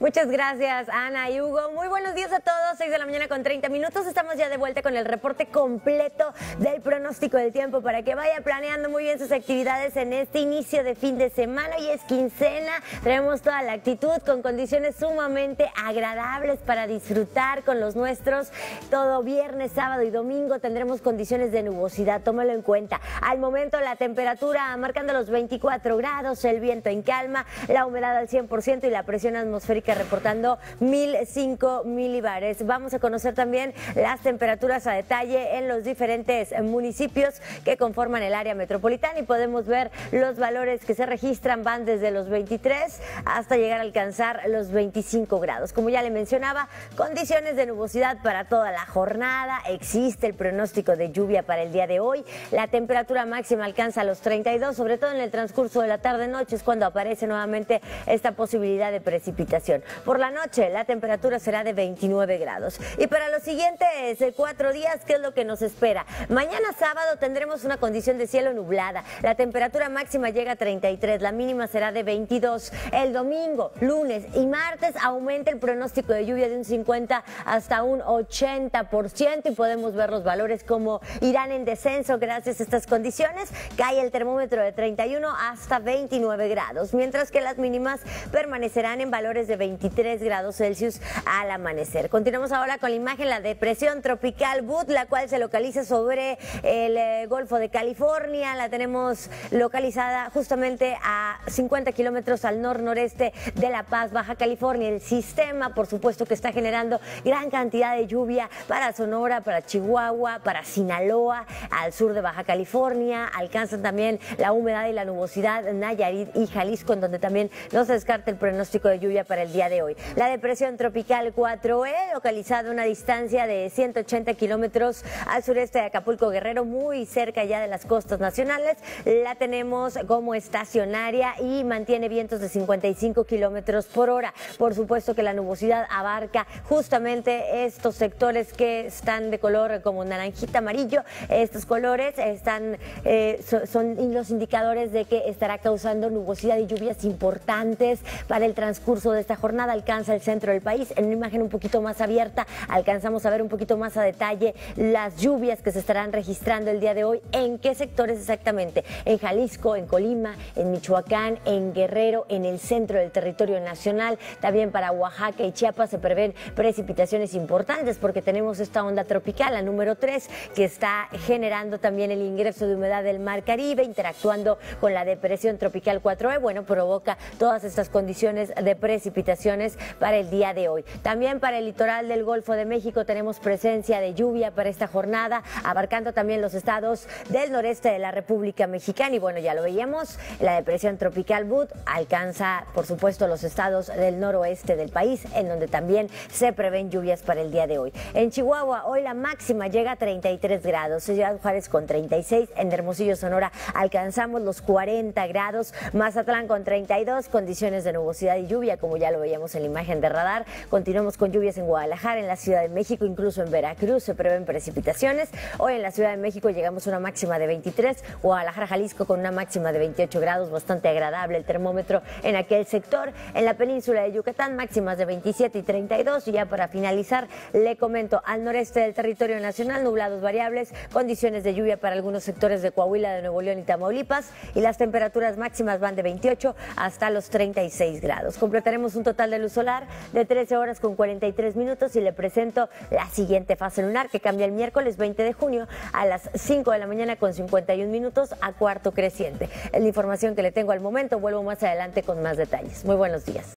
Muchas gracias, Ana y Hugo. Muy buenos días a todos. 6 de la mañana con 30 minutos. Estamos ya de vuelta con el reporte completo del pronóstico del tiempo para que vaya planeando muy bien sus actividades en este inicio de fin de semana. Y es quincena. Tenemos toda la actitud con condiciones sumamente agradables para disfrutar con los nuestros. Todo viernes, sábado y domingo tendremos condiciones de nubosidad. Tómalo en cuenta. Al momento la temperatura marcando los 24 grados, el viento en calma, la humedad al 100% y la presión atmosférica reportando 1005 milibares. Vamos a conocer también las temperaturas a detalle en los diferentes municipios que conforman el área metropolitana y podemos ver los valores que se registran van desde los 23 hasta llegar a alcanzar los 25 grados. Como ya le mencionaba, condiciones de nubosidad para toda la jornada. Existe el pronóstico de lluvia para el día de hoy. La temperatura máxima alcanza los 32, sobre todo en el transcurso de la tarde-noche es cuando aparece nuevamente esta posibilidad de precipitación. Por la noche la temperatura será de 29 grados. Y para los siguientes eh, cuatro días, ¿qué es lo que nos espera? Mañana sábado tendremos una condición de cielo nublada. La temperatura máxima llega a 33, la mínima será de 22. El domingo, lunes y martes aumenta el pronóstico de lluvia de un 50 hasta un 80% y podemos ver los valores como irán en descenso gracias a estas condiciones. Cae el termómetro de 31 hasta 29 grados, mientras que las mínimas permanecerán en valores de 23 grados Celsius al amanecer. Continuamos ahora con la imagen, la depresión tropical Bud, la cual se localiza sobre el eh, Golfo de California. La tenemos localizada justamente a 50 kilómetros al nor-noreste de La Paz, Baja California. El sistema, por supuesto, que está generando gran cantidad de lluvia para Sonora, para Chihuahua, para Sinaloa, al sur de Baja California. Alcanzan también la humedad y la nubosidad Nayarit y Jalisco, en donde también no se descarta el pronóstico de lluvia para el día de hoy. La depresión tropical 4E, localizada a una distancia de 180 kilómetros al sureste de Acapulco Guerrero, muy cerca ya de las costas nacionales, la tenemos como estacionaria y mantiene vientos de 55 kilómetros por hora. Por supuesto que la nubosidad abarca justamente estos sectores que están de color como naranjita amarillo. Estos colores están eh, son los indicadores de que estará causando nubosidad y lluvias importantes para el transcurso de esta jornada alcanza el centro del país. En una imagen un poquito más abierta alcanzamos a ver un poquito más a detalle las lluvias que se estarán registrando el día de hoy. ¿En qué sectores exactamente? En Jalisco, en Colima, en Michoacán, en Guerrero, en el centro del territorio nacional. También para Oaxaca y Chiapas se prevén precipitaciones importantes porque tenemos esta onda tropical, la número 3, que está generando también el ingreso de humedad del Mar Caribe, interactuando con la depresión tropical 4E. Bueno, provoca todas estas condiciones de para el día de hoy. También para el litoral del Golfo de México tenemos presencia de lluvia para esta jornada, abarcando también los estados del noreste de la República Mexicana. Y bueno, ya lo veíamos, la depresión tropical Bud alcanza, por supuesto, los estados del noroeste del país, en donde también se prevén lluvias para el día de hoy. En Chihuahua, hoy la máxima llega a 33 grados, Ciudad Juárez con 36, en Hermosillo, Sonora, alcanzamos los 40 grados, Mazatlán con 32, condiciones de nubosidad y lluvia, como ya lo veíamos en la imagen de radar. Continuamos con lluvias en Guadalajara, en la Ciudad de México, incluso en Veracruz se prevén precipitaciones. Hoy en la Ciudad de México llegamos a una máxima de 23, Guadalajara, Jalisco con una máxima de 28 grados, bastante agradable el termómetro en aquel sector. En la península de Yucatán, máximas de 27 y 32. Y ya para finalizar, le comento al noreste del territorio nacional, nublados variables, condiciones de lluvia para algunos sectores de Coahuila, de Nuevo León y Tamaulipas. Y las temperaturas máximas van de 28 hasta los 36 grados. Completaremos un total de luz solar de 13 horas con 43 minutos y le presento la siguiente fase lunar que cambia el miércoles 20 de junio a las 5 de la mañana con 51 minutos a cuarto creciente. La información que le tengo al momento. Vuelvo más adelante con más detalles. Muy buenos días.